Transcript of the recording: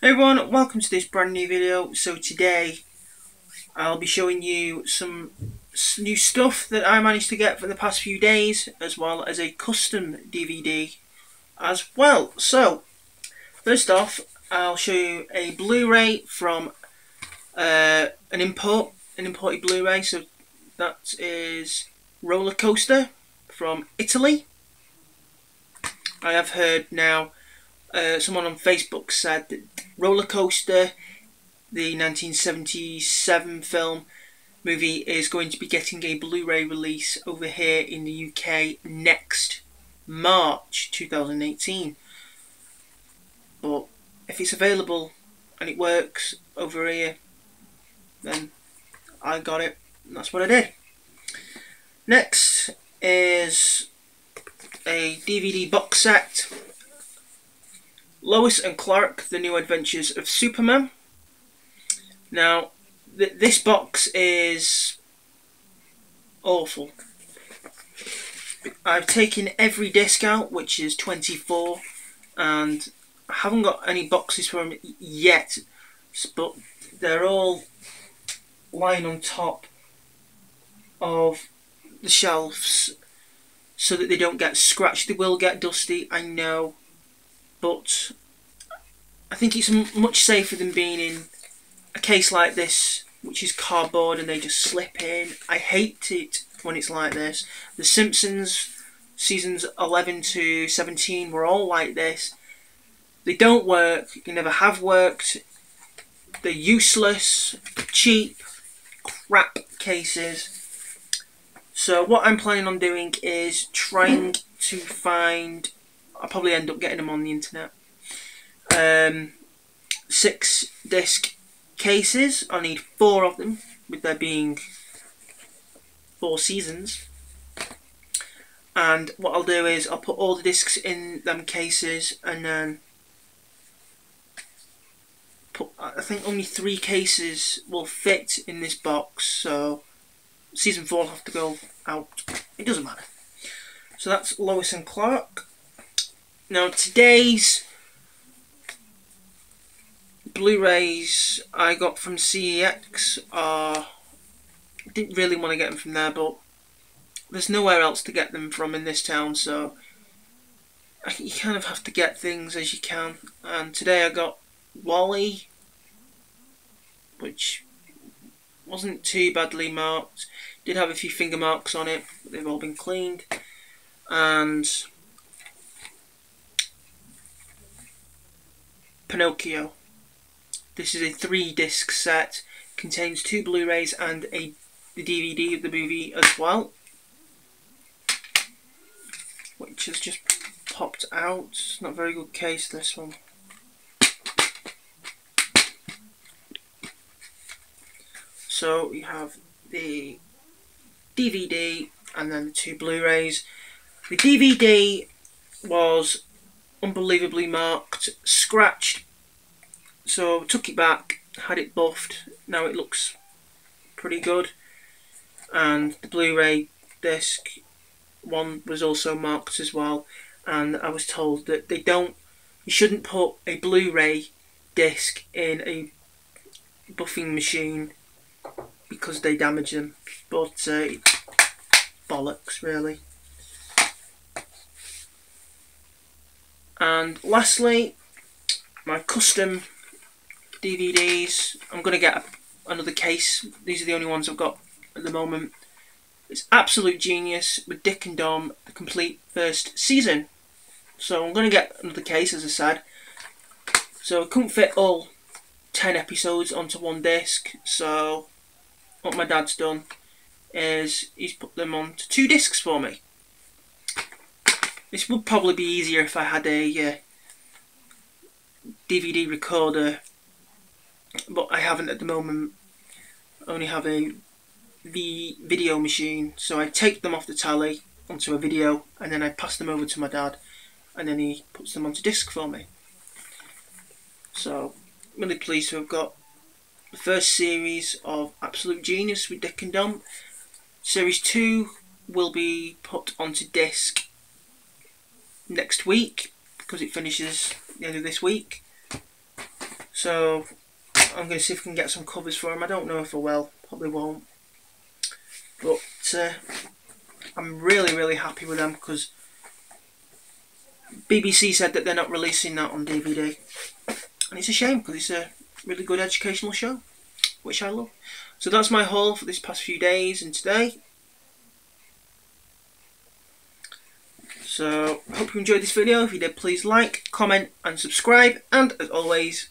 Hey everyone, welcome to this brand new video. So today I'll be showing you some new stuff that I managed to get for the past few days as well as a custom DVD as well. So first off I'll show you a Blu-ray from uh, an import, an imported Blu-ray. So that is Roller Coaster from Italy. I have heard now uh, someone on Facebook said that Roller Coaster, the 1977 film movie, is going to be getting a Blu-ray release over here in the UK next March 2018. But if it's available and it works over here, then I got it. that's what I did. Next is a DVD box set Lois and Clark, The New Adventures of Superman. Now, th this box is awful. I've taken every disc out, which is 24, and I haven't got any boxes for them yet, but they're all lying on top of the shelves so that they don't get scratched. They will get dusty, I know, but I think it's much safer than being in a case like this which is cardboard and they just slip in. I hate it when it's like this. The Simpsons seasons 11 to 17 were all like this. They don't work, they never have worked, they're useless, cheap, crap cases. So what I'm planning on doing is trying to find I'll probably end up getting them on the internet. Um, six disc cases. I need four of them, with there being four seasons. And what I'll do is I'll put all the discs in them cases and then put, I think only three cases will fit in this box, so season four will have to go out. It doesn't matter. So that's Lois and Clark. Now today's Blu-rays I got from CEX are didn't really want to get them from there, but there's nowhere else to get them from in this town, so you kind of have to get things as you can. And today I got WALL-E, which wasn't too badly marked. Did have a few finger marks on it, but they've all been cleaned. And Pinocchio. This is a three disc set, contains two Blu-rays and a the DVD of the movie as well, which has just popped out. It's not a very good case this one. So you have the DVD and then the two Blu-rays. The DVD was unbelievably marked, scratched. So took it back, had it buffed. Now it looks pretty good. And the Blu-ray disc one was also marked as well. And I was told that they don't, you shouldn't put a Blu-ray disc in a buffing machine because they damage them. But uh, bollocks, really. And lastly, my custom DVDs. I'm going to get another case. These are the only ones I've got at the moment. It's Absolute Genius with Dick and Dom, the complete first season. So I'm going to get another case, as I said. So I couldn't fit all 10 episodes onto one disc. So what my dad's done is he's put them onto two discs for me. This would probably be easier if I had a uh, DVD recorder, but I haven't at the moment. I only have a the video machine, so I take them off the tally onto a video, and then I pass them over to my dad, and then he puts them onto disc for me. So, I'm really pleased to have got the first series of Absolute Genius with Dick and Dom. Series 2 will be put onto disc next week because it finishes the end of this week. So I'm going to see if we can get some covers for him. I don't know if I will. Probably won't. But uh, I'm really, really happy with them because BBC said that they're not releasing that on DVD. And it's a shame because it's a really good educational show, which I love. So that's my haul for this past few days and today. So, hope you enjoyed this video. If you did, please like, comment and subscribe. And as always,